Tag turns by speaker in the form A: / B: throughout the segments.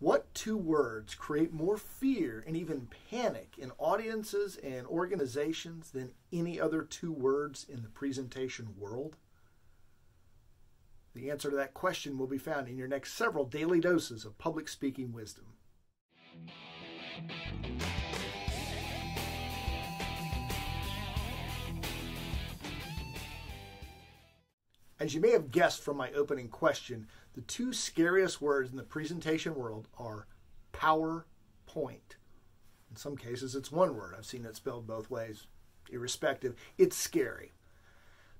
A: What two words create more fear and even panic in audiences and organizations than any other two words in the presentation world? The answer to that question will be found in your next several daily doses of public speaking wisdom. As you may have guessed from my opening question, the two scariest words in the presentation world are PowerPoint. In some cases, it's one word. I've seen it spelled both ways, irrespective. It's scary.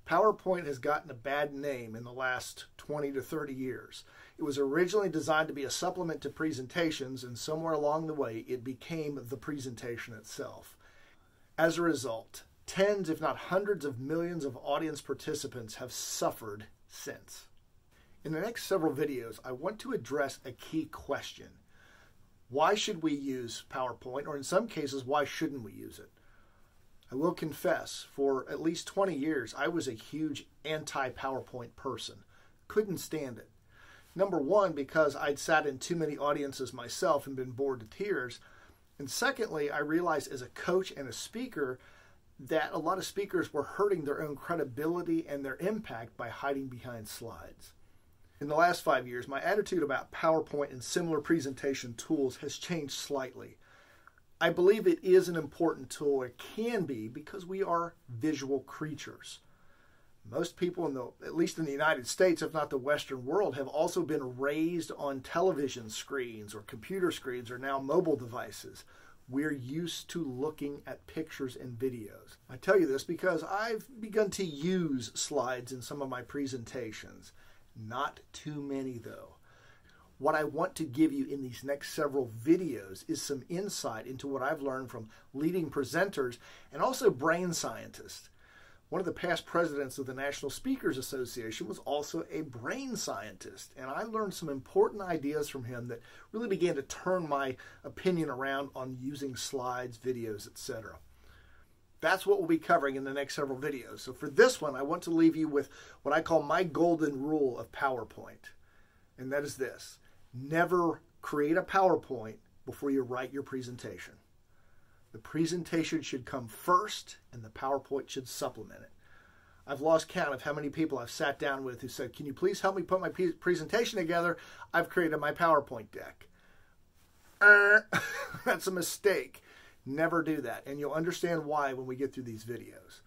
A: PowerPoint has gotten a bad name in the last 20 to 30 years. It was originally designed to be a supplement to presentations, and somewhere along the way, it became the presentation itself. As a result, tens, if not hundreds of millions of audience participants have suffered since. In the next several videos, I want to address a key question. Why should we use PowerPoint, or in some cases, why shouldn't we use it? I will confess, for at least 20 years, I was a huge anti PowerPoint person. Couldn't stand it. Number one, because I'd sat in too many audiences myself and been bored to tears. And secondly, I realized as a coach and a speaker that a lot of speakers were hurting their own credibility and their impact by hiding behind slides. In the last five years, my attitude about PowerPoint and similar presentation tools has changed slightly. I believe it is an important tool. It can be because we are visual creatures. Most people in the at least in the United States, if not the Western world, have also been raised on television screens or computer screens or now mobile devices we're used to looking at pictures and videos. I tell you this because I've begun to use slides in some of my presentations. Not too many, though. What I want to give you in these next several videos is some insight into what I've learned from leading presenters and also brain scientists. One of the past presidents of the National Speakers Association was also a brain scientist, and I learned some important ideas from him that really began to turn my opinion around on using slides, videos, etc. That's what we'll be covering in the next several videos. So for this one, I want to leave you with what I call my golden rule of PowerPoint, and that is this. Never create a PowerPoint before you write your presentation. The presentation should come first and the PowerPoint should supplement it. I've lost count of how many people I've sat down with who said, Can you please help me put my presentation together? I've created my PowerPoint deck. Uh, that's a mistake. Never do that. And you'll understand why when we get through these videos.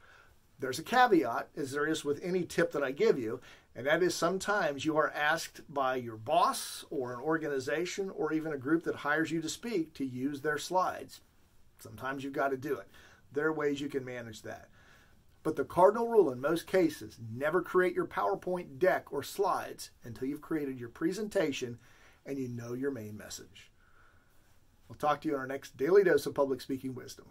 A: There's a caveat, as there is with any tip that I give you, and that is sometimes you are asked by your boss or an organization or even a group that hires you to speak to use their slides. Sometimes you've got to do it. There are ways you can manage that. But the cardinal rule in most cases never create your PowerPoint deck or slides until you've created your presentation and you know your main message. We'll talk to you on our next Daily Dose of Public Speaking Wisdom.